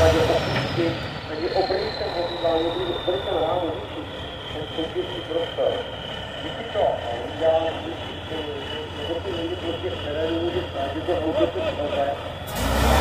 základě opustky, takže obrněte vozidla, obrněte ráno vyšší ten soutěžní prostor. Si to uděláme, když nebo ty lidi prostě v terénu, že to auto se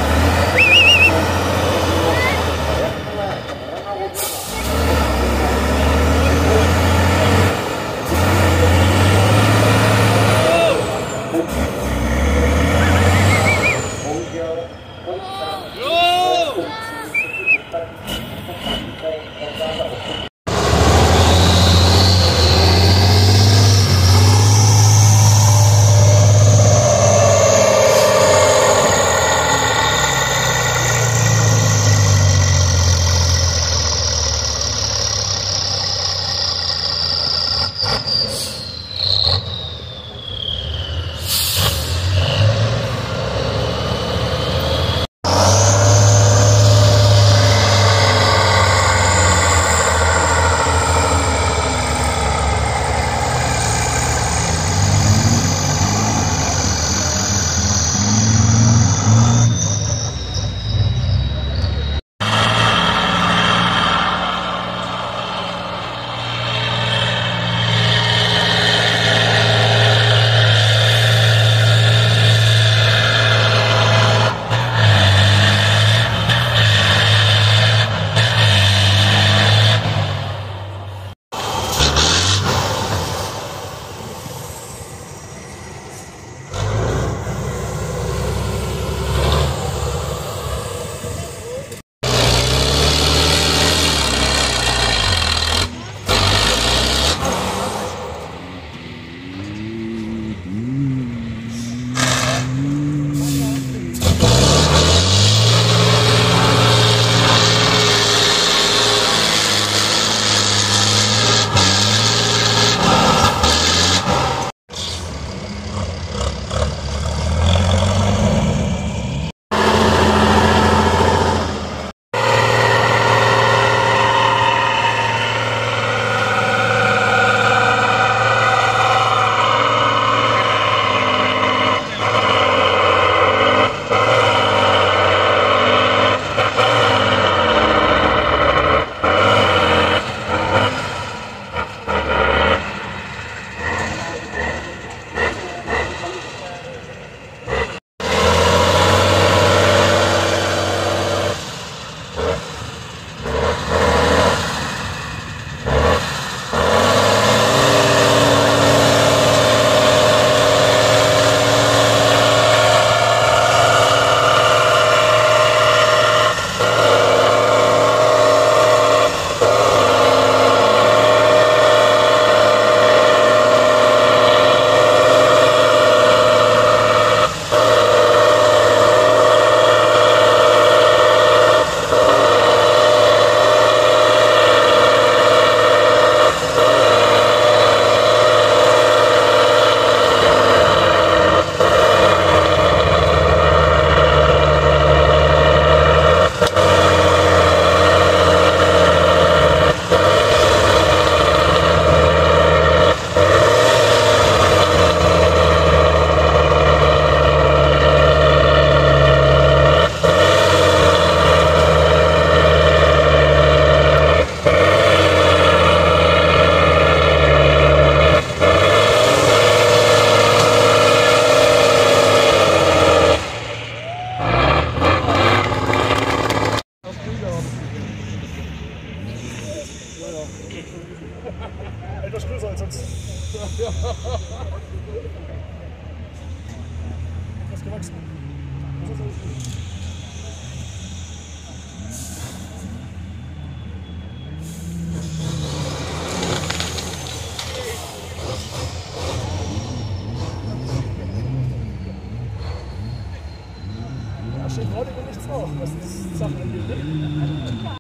It was something you did.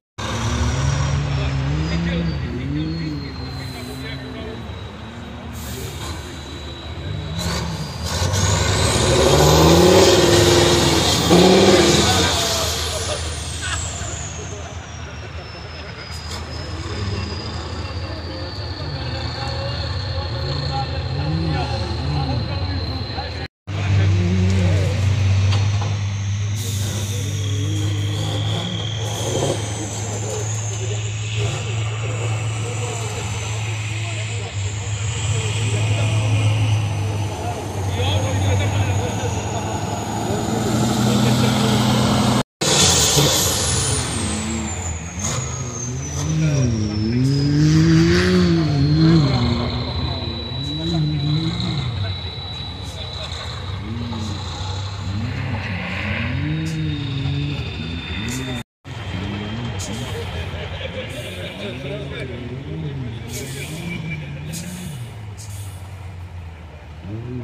Mm-hmm.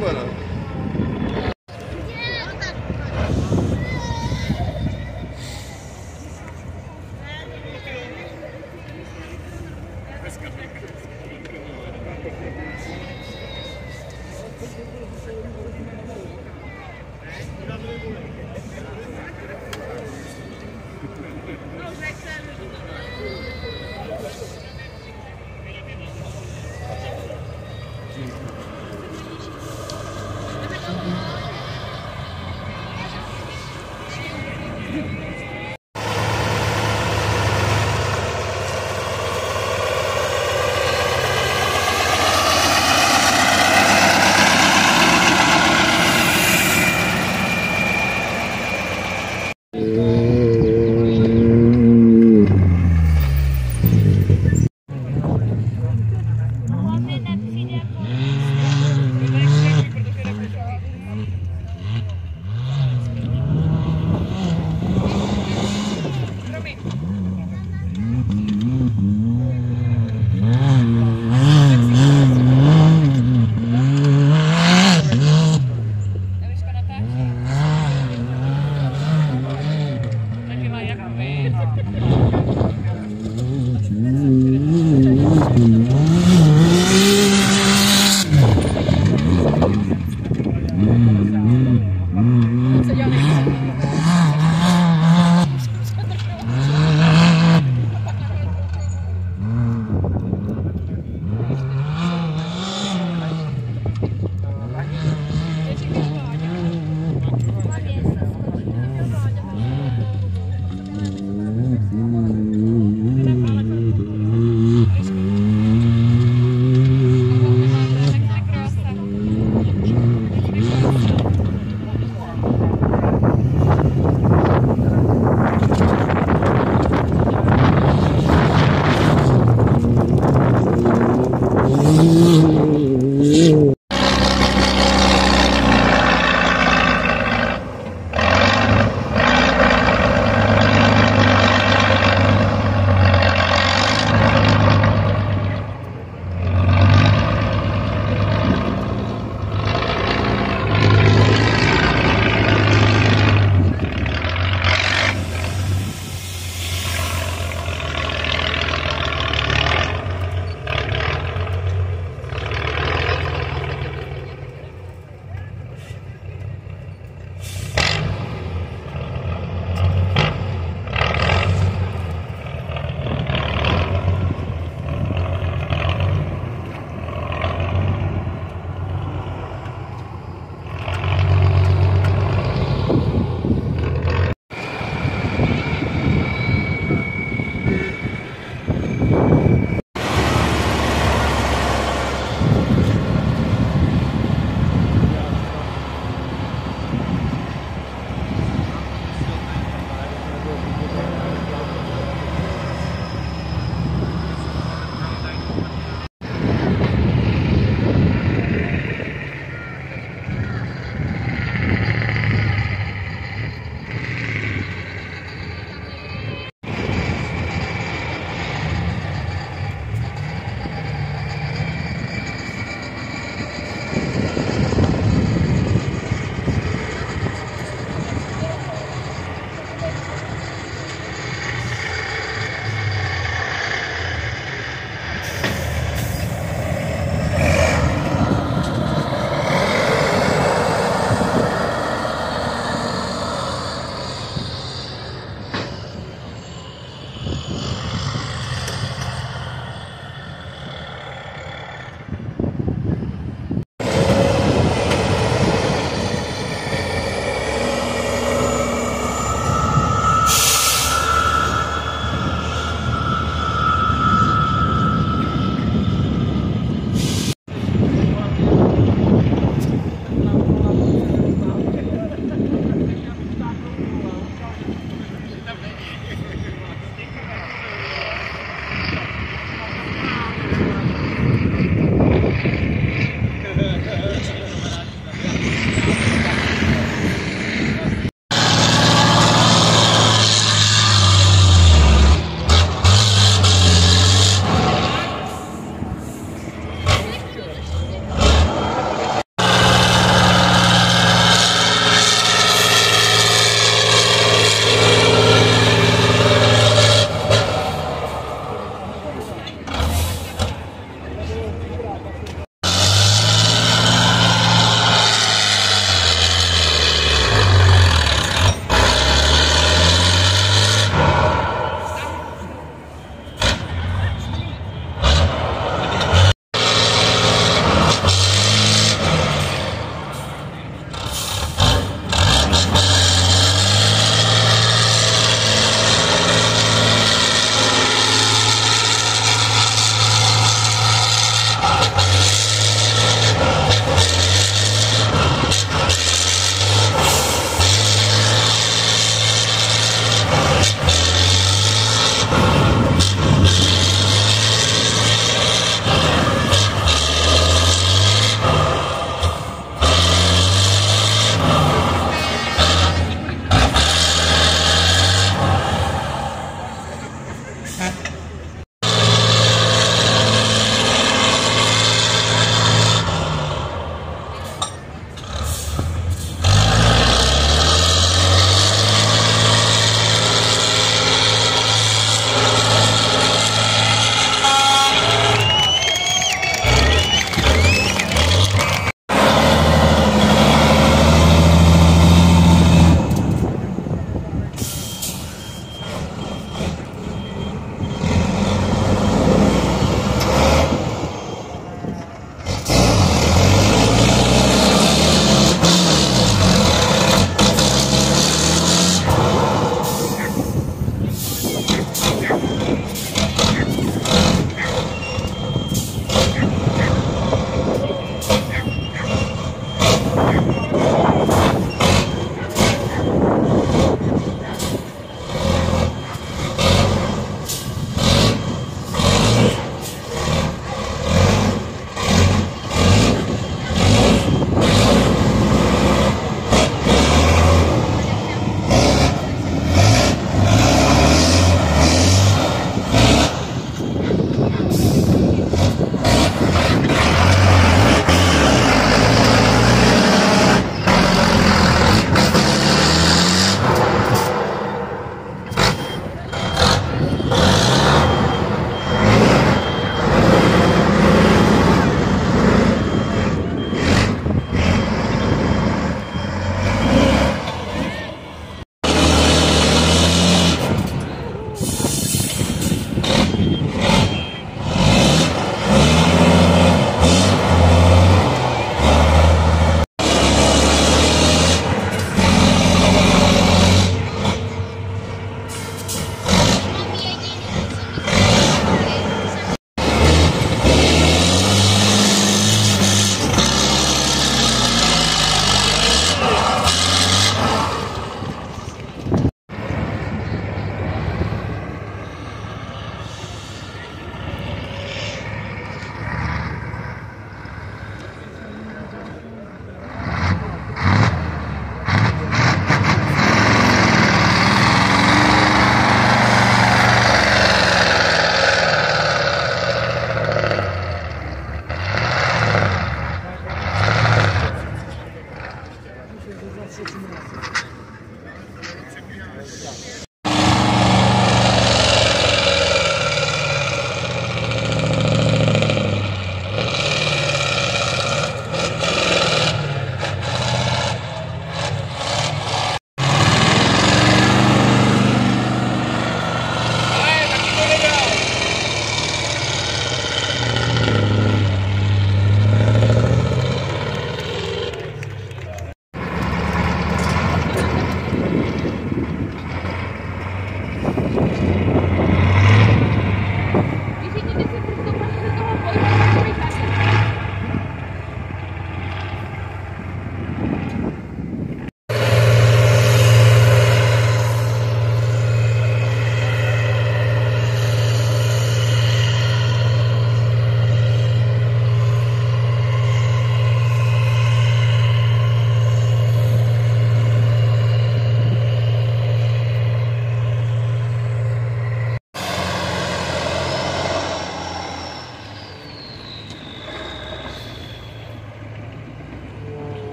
么了。